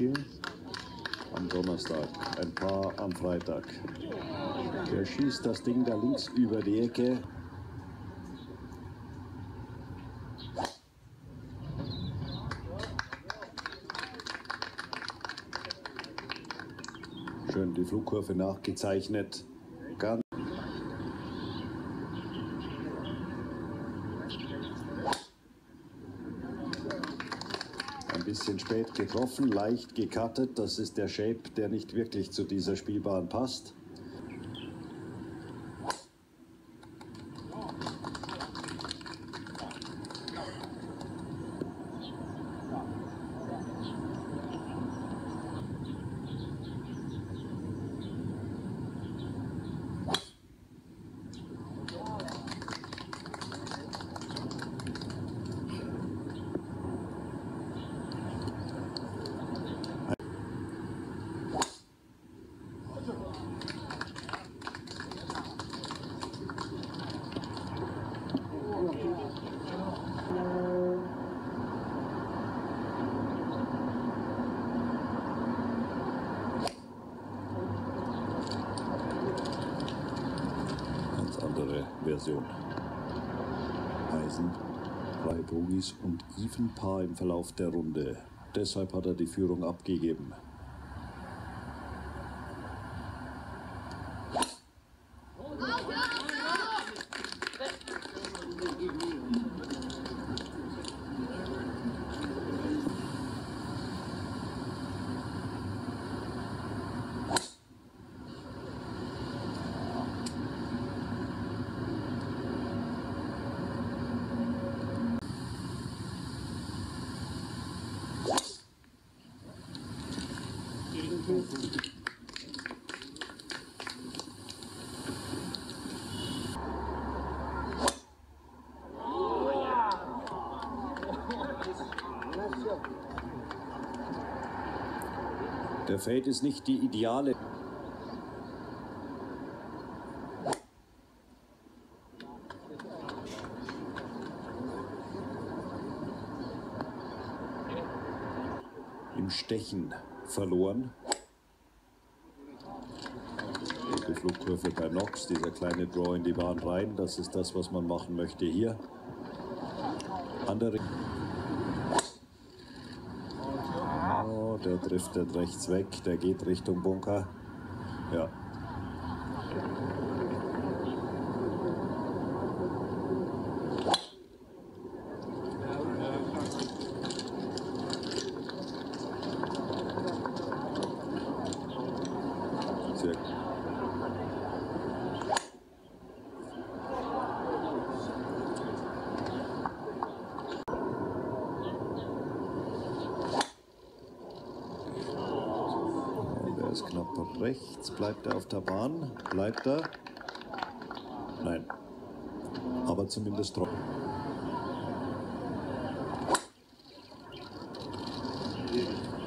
Spiel am Donnerstag, ein Paar am Freitag. Der schießt das Ding da links über die Ecke. Schön die Flugkurve nachgezeichnet. Ganz Ein bisschen spät getroffen, leicht gecuttet. Das ist der Shape, der nicht wirklich zu dieser Spielbahn passt. Version. Eisen, drei Bogies und Even Paar im Verlauf der Runde. Deshalb hat er die Führung abgegeben. Der Fade ist nicht die ideale. Im Stechen verloren. Die Flugkurve bei Nox, dieser kleine Draw in die Bahn rein, das ist das, was man machen möchte hier. Andere. Oh, der driftet rechts weg, der geht Richtung Bunker. Ja. Sehr Der ist knapp rechts. Bleibt er auf der Bahn? Bleibt er? Nein. Aber zumindest trocken.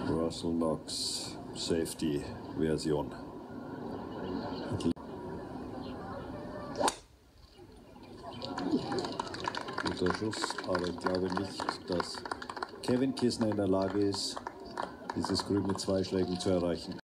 Russell Knox Safety Version. Guter Schuss, aber ich glaube nicht, dass Kevin Kisner in der Lage ist, dieses Grün mit zwei Schlägen zu erreichen.